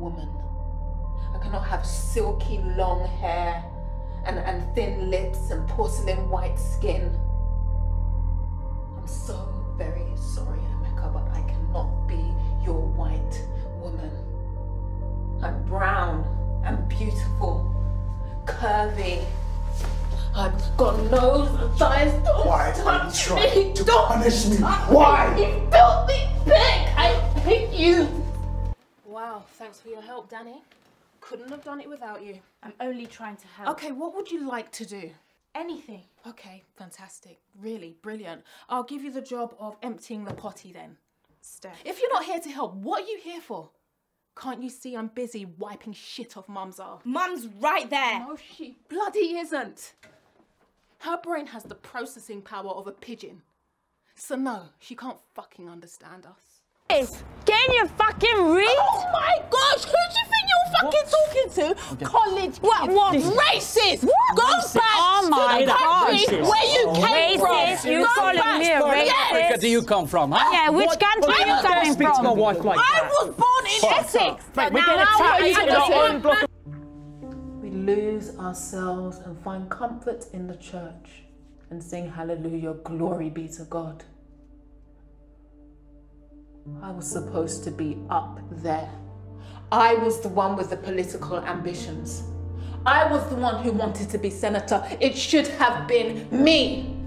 woman. I cannot have silky long hair and, and thin lips and porcelain white skin. I'm so very sorry, Emeka, but I cannot be your white woman. I'm brown and beautiful, curvy. I've got nose and thighs. Don't Why touch you me. to Don't punish me? Why? Me, you filthy pig. I hate you. Wow, thanks for your help, Danny. Couldn't have done it without you. I'm only trying to help. Okay, what would you like to do? Anything. Okay, fantastic. Really brilliant. I'll give you the job of emptying the potty then. Steph. If you're not here to help, what are you here for? Can't you see I'm busy wiping shit off Mum's arse? Mum's right there. No, she bloody isn't. Her brain has the processing power of a pigeon. So no, she can't fucking understand us. Can you fucking read? Oh my gosh, who do you think you're fucking talking to? College What- kids. what? Racist! What? Go Racist. back Oh my to the country God. where you came Racist? from. You Go calling back. me a Yes. racist? Where do you come from, huh? Yeah, which country are you I coming speak to my from? wife like I that. was born in Essex. But we're now gonna how tap are you our gonna own We lose ourselves and find comfort in the church and sing hallelujah, glory be to God. I was supposed to be up there. I was the one with the political ambitions. I was the one who wanted to be senator. It should have been me.